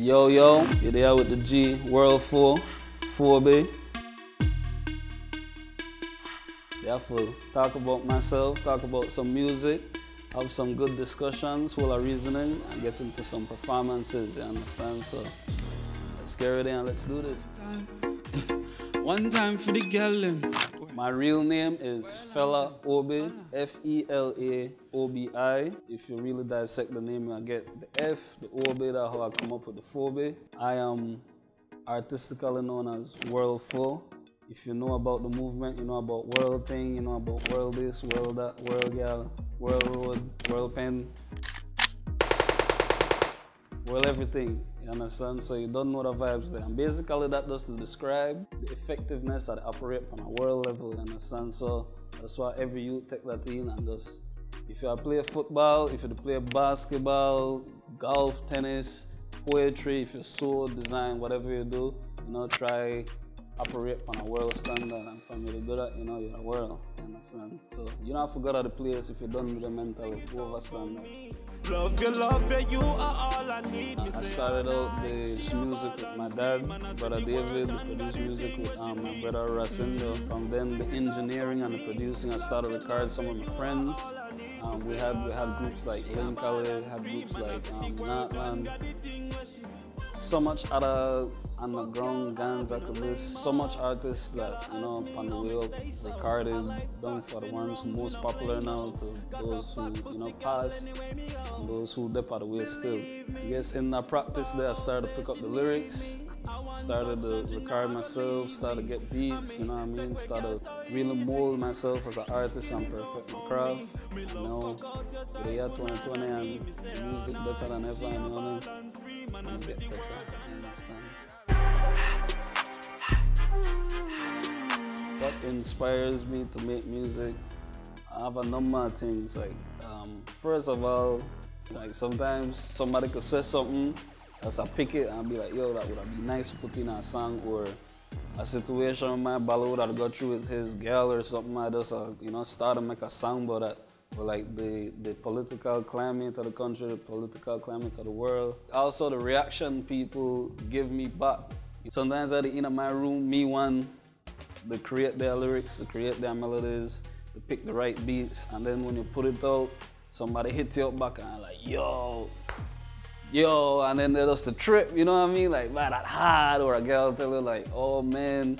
Yo, yo, you're there with the G, Worlfoe, 4B. Therefore, talk about myself, talk about some music, have some good discussions, full of reasoning, and get into some performances, you understand? So, let's get ready and let's do this. One time for the girl My real name is Fela Obi, F-E-L-A-O-B-I. If you really dissect the name, I get the F, the Obi, that's how I come up with the Phobe. I am artistically known as Worlfoe. If you know about the movement, you know about World Thing, you know about World This, World That, World Gal, World Road, World Pen, World Everything. You understand? So you don't know the vibes there. And basically that does to describe the effectiveness that operate on a world level, you understand? So that's why every youth take that in and just if you play football, if you play basketball, golf, tennis, poetry, if you sew, design, whatever you do, you know, try operate on a world standard and from you to do that, you know, you're a world. You understand? So you don't have to go to the place if you're done with the mental overstand that. Love you, love you, you are all I need. I started out the music with my dad, brother David, produced music with um, my brother Racindo. From then the engineering and the producing, I started recording some of my friends. Um, we had we had groups like Lincoln, had groups like um, Natland, so much other underground could list. So much artists that, you know, on the up, recorded, done for the ones most popular now to those who, you know, passed, those who dip out the way still. I guess in that practice there, I started to pick up the lyrics, started to record myself, started to get beats, you know what I mean? Started really mold myself as an artist and perfect my craft. You know, the year 2020 and music better than ever, you know? And get better, understand? What inspires me to make music? I have a number of things. Like, um, first of all, like sometimes somebody could say something, as I pick it and I'll be like, yo, that would be nice to put in a song or a situation my brother would have go through with his girl or something. I just, you know, start to make a song about that. Or like the, the political climate of the country, the political climate of the world. Also the reaction people give me back. Sometimes at the end of my room, me one, to create their lyrics, to create their melodies, to pick the right beats, and then when you put it out, somebody hits you up back and I'm like, yo, yo, and then there's the trip, you know what I mean? Like, man, that hard, or a girl tell you like, oh man,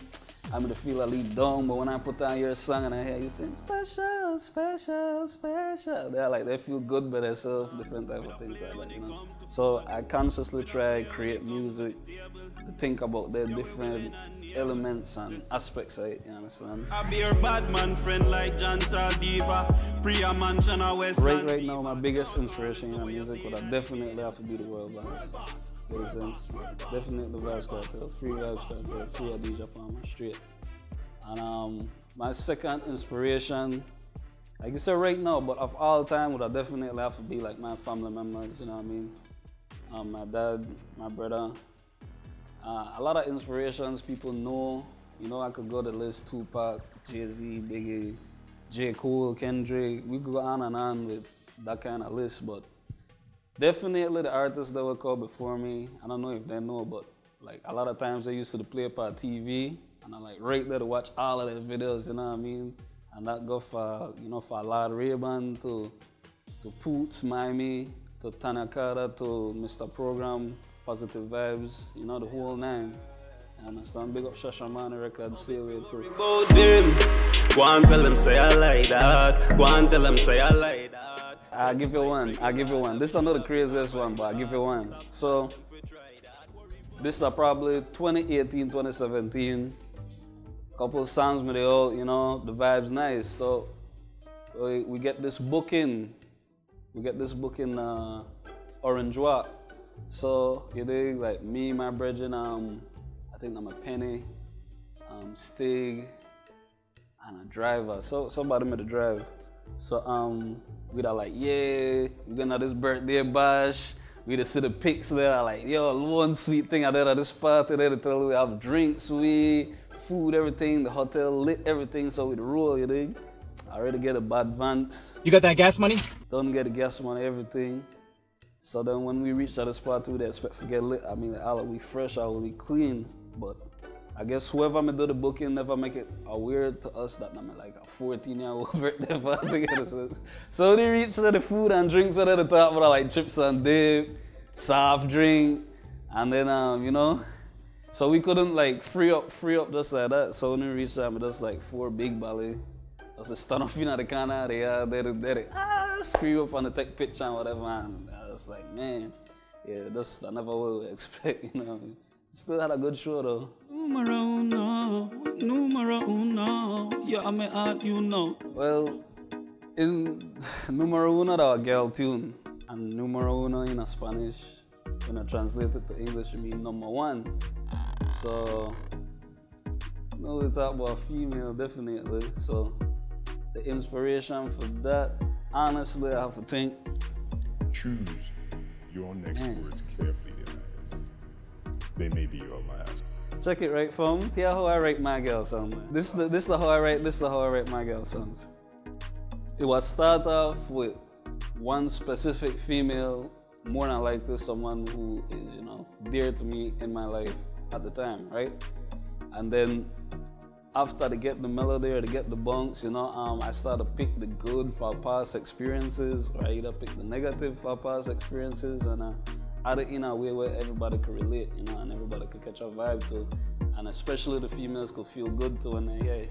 I'm gonna feel a little dumb, but when I put on your song and I hear you sing special, special, special, they're like, they feel good by themselves, different type of things like that, you know? So I consciously try create music think about the different elements and aspects of it, you understand? I be your bad man friend like John Saldiva, Priya Mansion or West. Right, right now, my biggest inspiration in music would have definitely have to be the world band. You know what I'm saying? Definitely Vybz Kartel, free Vybz Kartel, free Adidja Palmer, straight. And um, my second inspiration, like you said right now, but of all time would have definitely have to be like my family members, you know what I mean? Um, my dad, my brother. Uh, a lot of inspirations people know. You know, I could go to list Tupac, Jay-Z, Biggie, J. Cole, Kendrick. We go on and on with that kind of list, but definitely the artists that were called before me, I don't know if they know, but like a lot of times they used to play up on TV, and I like right there to watch all of their videos, you know what I mean? And that go for, you know, for a lot Lord Rhaburn to, to Poots, Miami, to Tanya Carter, to Mr. Program, Positive Vibes, you know, the whole nine. You understand? Big up Shashamane Records, say away too. About them. Go and tell them say I like that. Go and tell them say I like that. I'll give you one. I'll give you one. This is not the craziest one, but I'll give you one. So, this is probably 2018, 2017. Couple of songs with the old, you know, the vibe's nice. So, we, we get this booking. We get this booking uh, Orange Walk. So, you dig, like me, my brethren, um, I think I'm a Penny, um, Stig, and a driver. So, somebody made a drive. So um, we are like, yeah, we're gonna have this birthday bash. We just see the pics there, like, yo, one sweet thing I did at this party there to tell we have drinks, we food, everything, the hotel lit everything, so we roll, you dig? I already get a bad vans. You got that gas money? Don't get the gas money, everything. So then when we reach at the spot, we expect to get lit. I mean, like, all we fresh, all we clean. But I guess whoever me do the booking never make it aware to us that I'm like a 14 year old birthday party. so, they reach to the food and drinks at the top, but like chips and dip, soft drink, and then um, you know. So we couldn't like free up, free up just like that. So when we reached there, just like four big belly. Just stand up in the corner, they are there, there, ah, scream up on the take picture and whatever. And I was like, man, yeah, that's I never would expect, you know. Still had a good show though. Numero uno, numero uno, yeah, me heart, you know. Well, in numero uno, that was girl tune, and numero uno in Spanish, when I translate it to English, it means number one. So, you know, we talk about female definitely. So, the inspiration for that, honestly, I have to think. Choose your next Man. words carefully, guys. They may be your last. Check it right, phone. Here how I write my girl song. This is the, this is how I write. This is how I write my girl songs. It was start off with one specific female, more than likely someone who is you know dear to me in my life at the time, right? And then after to get the melody or to get the bunks, you know, um, I start to pick the good for past experiences, or I either pick the negative for past experiences, and uh, add it in a way where everybody could relate, you know, and everybody could catch a vibe to, and especially the females could feel good to, and uh, yeah,